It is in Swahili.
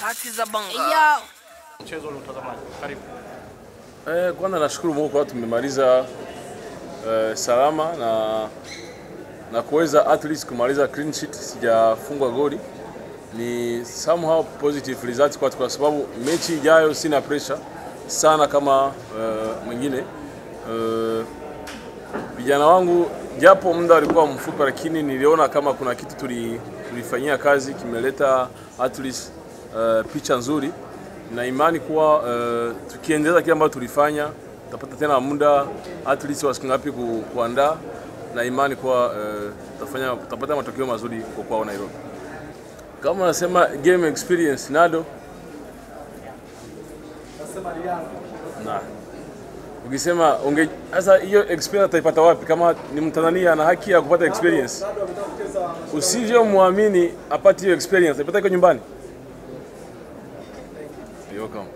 harakati za Banga. Yo. mchezo ule utazamaji. Karibu. Eh, kwanza nashukuru Mungu kwa tumemaliza eh, salama na na kuweza at least kumaliza clean sheet, sijafungwa goli. Ni somehow positive result kwa, kwa sababu mechi ijayo sina pressure sana kama uh, mwingine vijana vijana wangu japo muda walikuwa mfupi, lakini niliona kama kuna kitu tuli, tulifanyia kazi kimeleta at least uh, picha nzuri. Na imani kuwa uh, tukiendeleza kile ambacho tulifanya tutapata tena muda at least wa siku ngapi ku, kuandaa. Na imani kuwa uh, tutafanya tutapata matokeo mazuri kwa kwao Nairobi. Kama unasema game experience nado? Na. Ukisema unge sasa hiyo experience ataipata wapi? Kama ni Mtanzania ana haki ya kupata experience? usivyomwamini apate hiyo experience, apata iko nyumbani. Welkom.